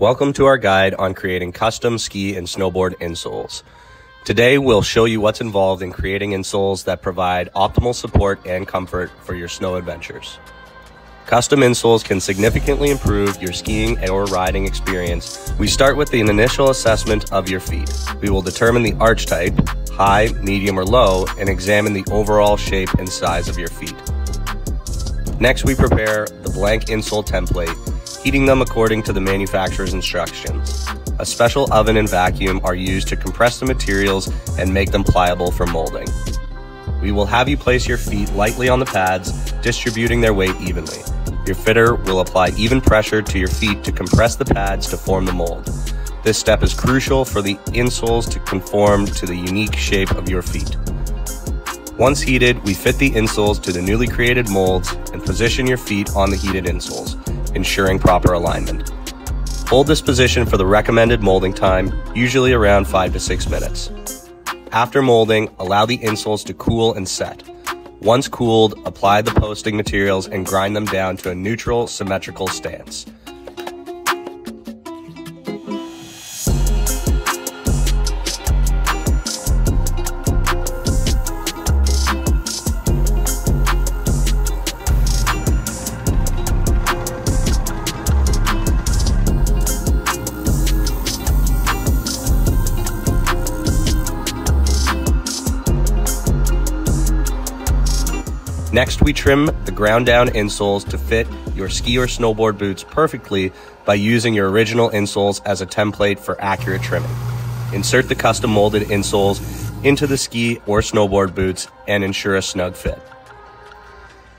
Welcome to our guide on creating custom ski and snowboard insoles. Today we'll show you what's involved in creating insoles that provide optimal support and comfort for your snow adventures. Custom insoles can significantly improve your skiing or riding experience. We start with an initial assessment of your feet. We will determine the arch type, high, medium, or low, and examine the overall shape and size of your feet. Next, we prepare the blank insole template, heating them according to the manufacturer's instructions. A special oven and vacuum are used to compress the materials and make them pliable for molding. We will have you place your feet lightly on the pads, distributing their weight evenly. Your fitter will apply even pressure to your feet to compress the pads to form the mold. This step is crucial for the insoles to conform to the unique shape of your feet. Once heated, we fit the insoles to the newly created molds and position your feet on the heated insoles, ensuring proper alignment. Hold this position for the recommended molding time, usually around 5 to 6 minutes. After molding, allow the insoles to cool and set. Once cooled, apply the posting materials and grind them down to a neutral, symmetrical stance. Next, we trim the ground down insoles to fit your ski or snowboard boots perfectly by using your original insoles as a template for accurate trimming. Insert the custom molded insoles into the ski or snowboard boots and ensure a snug fit.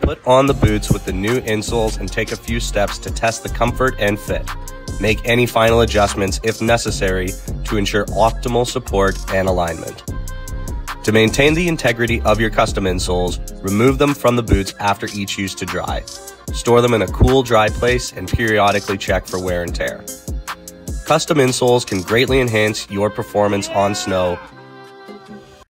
Put on the boots with the new insoles and take a few steps to test the comfort and fit. Make any final adjustments if necessary to ensure optimal support and alignment. To maintain the integrity of your custom insoles, remove them from the boots after each use to dry. Store them in a cool, dry place and periodically check for wear and tear. Custom insoles can greatly enhance your performance on snow